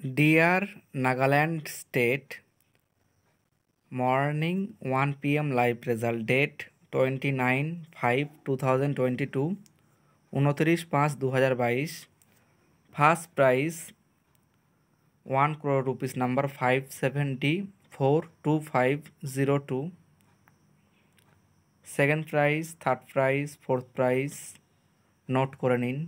Dear Nagaland State, morning 1 pm live result date 29 5 2022 উনত্রিশ পাঁচ দু হাজার বাইশ first prize one crore rupees number five seventy four two five zero two second prize third prize fourth prize note করে নিন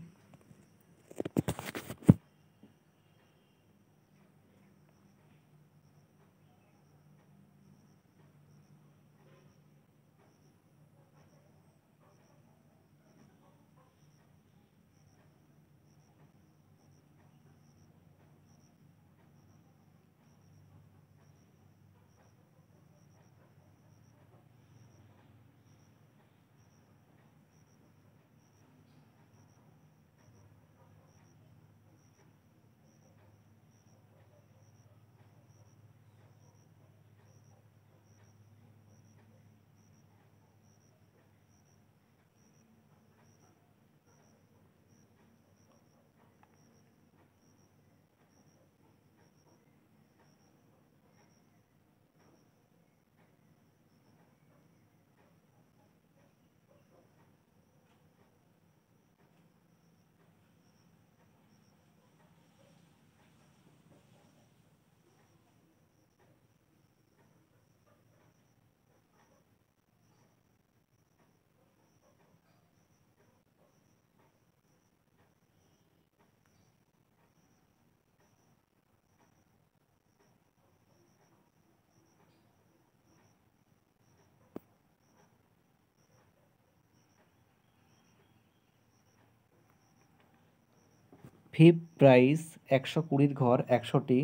ফিফ price একশো কুড়ির ঘর একশোটি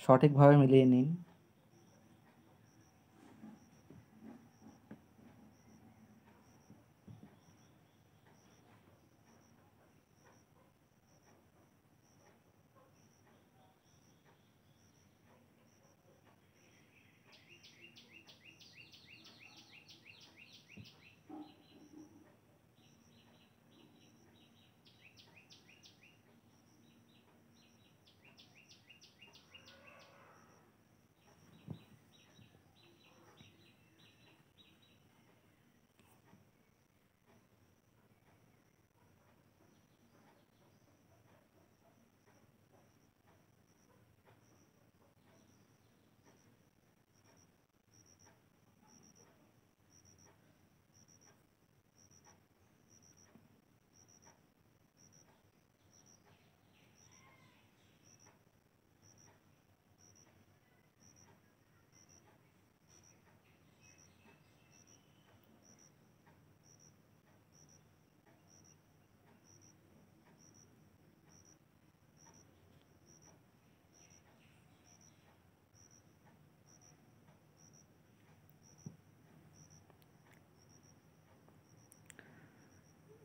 সঠিকভাবে মিলিয়ে নিন।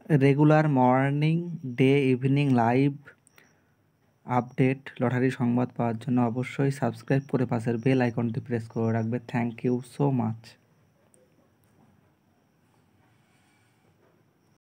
Regular morning, day, evening, live update, lottery সংবাদ পাওয়ার জন্য অবশ্যই সাবস্ক্রাইব করে পাশের বেল আইকনটি প্রেস করে রাখবে। Thank you so much.